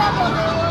Tira,